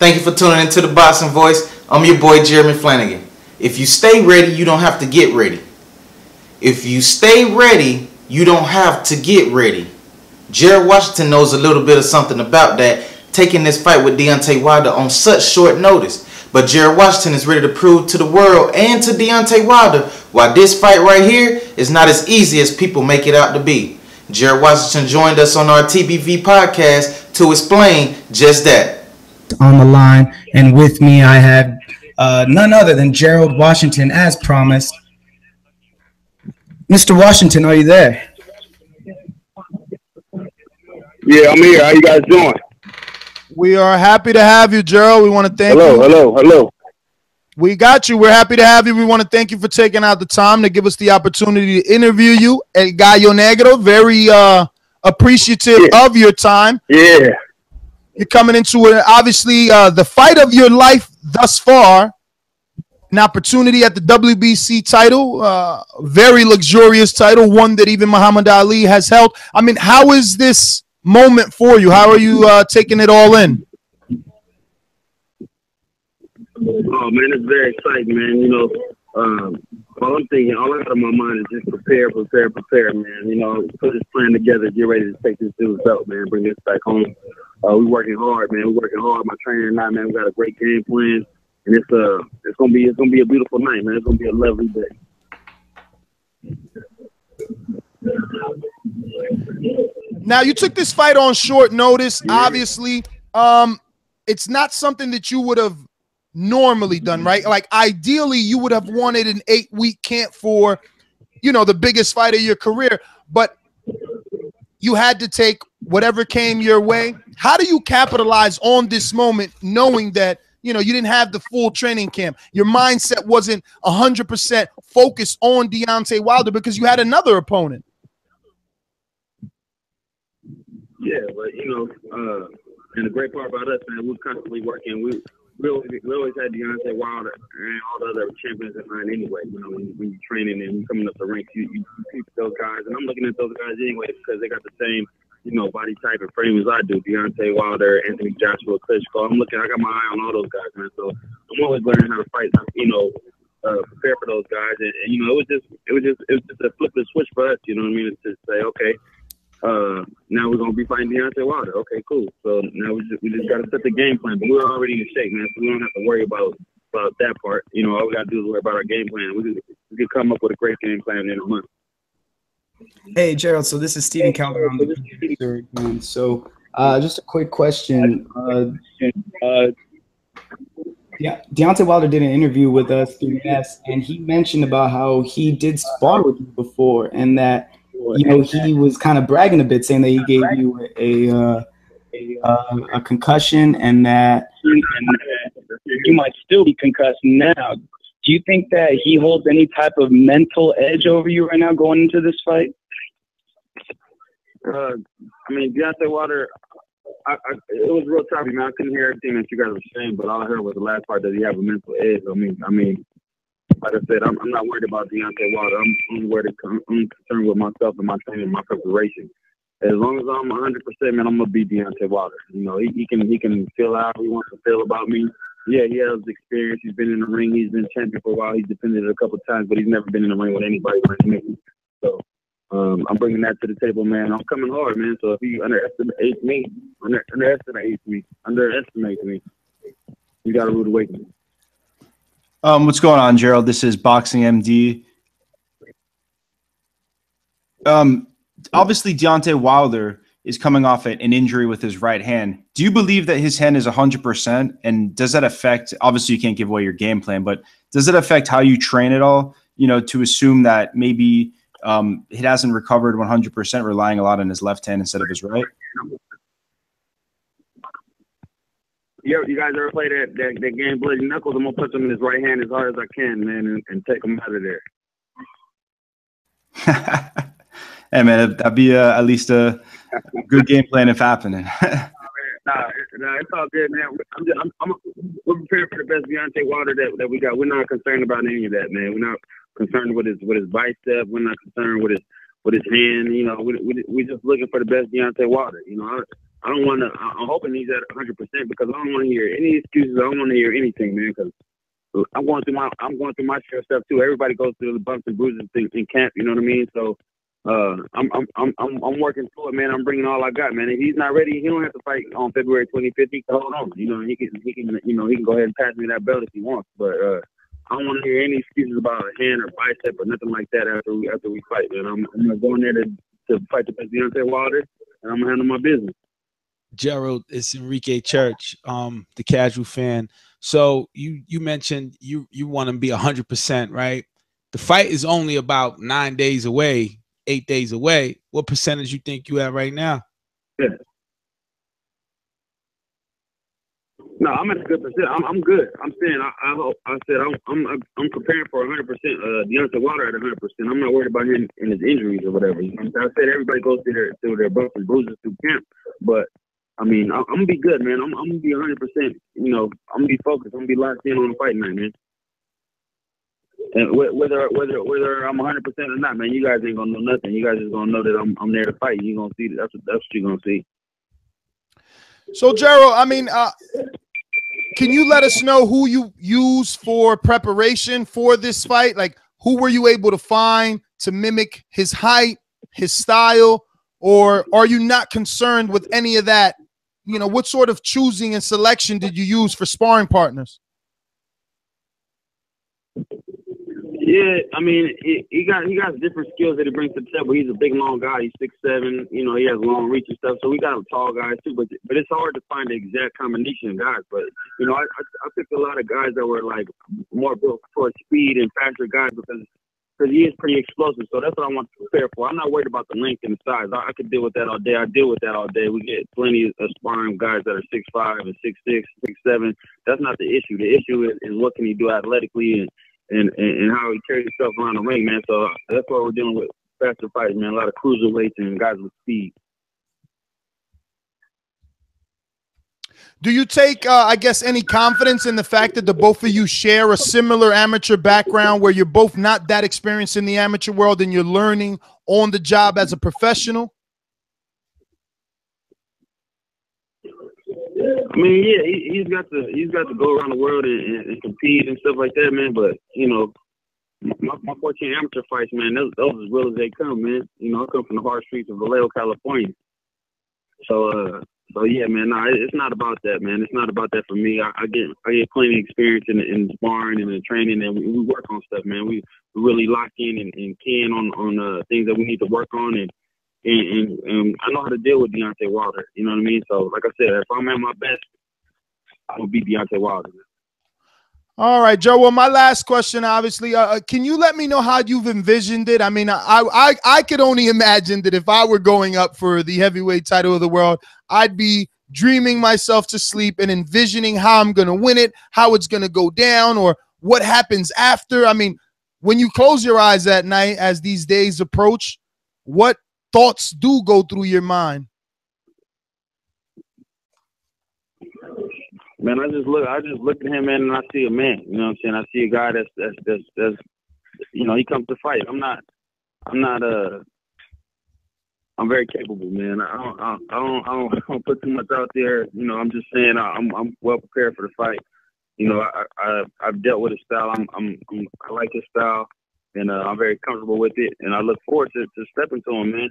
Thank you for tuning into the Boxing Voice. I'm your boy Jeremy Flanagan. If you stay ready, you don't have to get ready. If you stay ready, you don't have to get ready. Gerald Washington knows a little bit of something about that, taking this fight with Deontay Wilder on such short notice. But Gerald Washington is ready to prove to the world and to Deontay Wilder why this fight right here is not as easy as people make it out to be. Gerald Washington joined us on our TBV podcast to explain just that on the line. And with me, I have uh, none other than Gerald Washington, as promised. Mr. Washington, are you there? Yeah, I'm here. How you guys doing? We are happy to have you, Gerald. We want to thank hello, you. Hello, hello, hello. We got you. We're happy to have you. We want to thank you for taking out the time to give us the opportunity to interview you at Gallo Negro. Very uh, appreciative yeah. of your time. Yeah. You're coming into it, obviously, uh, the fight of your life thus far. An opportunity at the WBC title, uh, very luxurious title, one that even Muhammad Ali has held. I mean, how is this moment for you? How are you uh, taking it all in? Oh man, it's very exciting, man. You know, um, all I'm thinking, all I got in my mind is just prepare, prepare, prepare, man. You know, put this plan together, get ready to take this dude's belt, man. Bring this back home. Uh, we working hard, man. We working hard. My trainer and I, man, we got a great game plan, and it's uh, it's gonna be it's gonna be a beautiful night, man. It's gonna be a lovely day. Now you took this fight on short notice. Obviously, um, it's not something that you would have normally done, right? Like ideally, you would have wanted an eight week camp for, you know, the biggest fight of your career, but you had to take whatever came your way. How do you capitalize on this moment knowing that you know you didn't have the full training camp? Your mindset wasn't 100% focused on Deontay Wilder because you had another opponent. Yeah, but you know, uh, and the great part about us, man, we're constantly working. We we always, we always had Deontay Wilder and all the other champions in mind anyway. You know, when, when you're training and coming up the ranks, you, you, you those guys. And I'm looking at those guys anyway because they got the same, you know, body type and frame as I do. Deontay Wilder, Anthony Joshua, Klitschko. I'm looking, I got my eye on all those guys, man. So I'm always learning how to fight, you know, uh, prepare for those guys. And, and, you know, it was just, it was just, it was just a flip the switch for us, you know what I mean? To say, okay, uh, now we're gonna be fighting Deontay Wilder. Okay, cool. So now we just we just gotta set the game plan. But we're already in shape, man. So we don't have to worry about about that part. You know, all we gotta do is worry about our game plan. We can we can come up with a great game plan in a month. Hey Gerald, so this is Stephen Calder on the producer again. So uh, just a quick question. Uh, uh, yeah, Deontay Wilder did an interview with us through Ness, and he mentioned about how he did spar with you before, and that you know, he was kind of bragging a bit, saying that he gave you a uh, a, a concussion and that you might still be concussed now. Do you think that he holds any type of mental edge over you right now going into this fight? Uh, I mean, Deontay Wilder, I, I, it was real choppy, man. I couldn't hear everything that you guys were saying, but all I heard was the last part that he have a mental edge. I mean, I mean, like I said, I'm, I'm not worried about Deontay Wilder. I'm, I'm worried. I'm concerned with myself and my training, and my preparation. As long as I'm 100, percent man, I'm gonna be Deontay Wilder. You know, he, he can he can feel how he wants to feel about me. Yeah, he has experience. He's been in the ring. He's been champion for a while. He's defended it a couple times, but he's never been in the ring with anybody me. So um, I'm bringing that to the table, man. I'm coming hard, man. So if he underestimates me, under, underestimates me, underestimates me, you got a rude awakening. Um, what's going on, Gerald? This is Boxing MD. Um, obviously, Deontay Wilder is coming off at an injury with his right hand. Do you believe that his hand is 100%? And does that affect, obviously, you can't give away your game plan, but does it affect how you train at all? You know, to assume that maybe um, he hasn't recovered 100%, relying a lot on his left hand instead of his right? you, you guys ever play that, that, that game Bloody Knuckles? I'm gonna put him in his right hand as hard as I can, man, and, and take him out of there. hey man, that'd be uh, at least a good game plan if happening. nah, nah, it's all good, man. I'm, just, I'm, I'm, we're prepared for the best Deontay Wilder that, that we got. We're not concerned about any of that, man. We're not concerned with his with his bicep. We're not concerned with his with his hand. You know, we we we just looking for the best Deontay Wilder. You know, I, I don't want to. I'm hoping he's at 100 percent because I don't want to hear any excuses. I don't want to hear anything, man. Because I'm going through my I'm going through my share of stuff too. Everybody goes through the bumps and bruises in, in camp. You know what I mean? So uh, I'm I'm I'm I'm working through it, man. I'm bringing all I got, man. If he's not ready, he don't have to fight on February 25th. He can hold on. You know, he can he can you know he can go ahead and pass me that belt if he wants. But uh, I don't want to hear any excuses about a hand or bicep or nothing like that after we after we fight, man. I'm I'm gonna go in there to to fight the best Deontay Wilder, and I'm gonna handle my business. Gerald, it's Enrique Church, um, the casual fan. So you you mentioned you you want to be hundred percent, right? The fight is only about nine days away, eight days away. What percentage you think you have right now? Yeah. No, I'm at a good percent. I'm, I'm good. I'm saying I, I hope I said I'm I'm I'm preparing for 100 percent. Uh, Deontay Wilder at 100 percent. I'm not worried about him and his injuries or whatever. You know I said everybody goes through their through their bumps and bruises through camp, but I mean, I'm, I'm gonna be good, man. I'm, I'm gonna be 100. percent You know, I'm gonna be focused. I'm gonna be locked in on the fight night, man. And whether whether whether I'm 100 percent or not, man, you guys ain't gonna know nothing. You guys just gonna know that I'm I'm there to fight. You gonna see that. That's what, that's what you're gonna see. So, Gerald, I mean, uh, can you let us know who you use for preparation for this fight? Like, who were you able to find to mimic his height, his style, or are you not concerned with any of that? You know, what sort of choosing and selection did you use for sparring partners? Yeah, I mean, he, he got he got different skills that he brings to the table. He's a big, long guy. He's six seven. You know, he has long reach and stuff. So we got tall guys too. But but it's hard to find the exact combination of guys. But you know, I I, I picked a lot of guys that were like more built for speed and faster guys because because he is pretty explosive. So that's what I want to prepare for. I'm not worried about the length and the size. I, I could deal with that all day. I deal with that all day. We get plenty of sparring guys that are six five and six six, six seven. That's not the issue. The issue is, is what can he do athletically and, and, and how he carries himself around the ring, man. So that's what we're dealing with faster fights, man. A lot of cruiserweights and guys with speed. Do you take, uh, I guess, any confidence in the fact that the both of you share a similar amateur background where you're both not that experienced in the amateur world and you're learning on the job as a professional? I mean, yeah, he, has got to he's got to go around the world and, and, compete and stuff like that, man. But you know, my, my 14 amateur fights, man, those, those as real as they come, man. You know, I come from the hard streets of Vallejo, California. So, uh, so yeah, man, no, it's not about that, man. It's not about that for me. I, I get I get plenty of experience in, in sparring and in training, and we, we work on stuff, man. We, we really lock in and, and can on on uh, things that we need to work on, and, and and, and I know how to deal with Deontay Wilder. You know what I mean? So, like I said, if I'm at my best, I'm gonna beat Deontay Wilder. All right, Joe. Well, my last question, obviously, uh, uh, can you let me know how you've envisioned it? I mean, I, I I could only imagine that if I were going up for the heavyweight title of the world, I'd be dreaming myself to sleep and envisioning how I'm going to win it, how it's going to go down, or what happens after. I mean, when you close your eyes at night as these days approach, what thoughts do go through your mind? man, I just look, I just look at him, man, and I see a man. You know what I'm saying? I see a guy that's that's that's, that's you know, he comes to fight. I'm not, I'm not uh, I'm very capable, man. I don't, I don't, I don't, I don't put too much out there. You know, I'm just saying I'm, I'm well prepared for the fight. You know, I, I, I've dealt with his style. I'm, I'm, I'm I like his style, and uh, I'm very comfortable with it. And I look forward to, to stepping to him, man.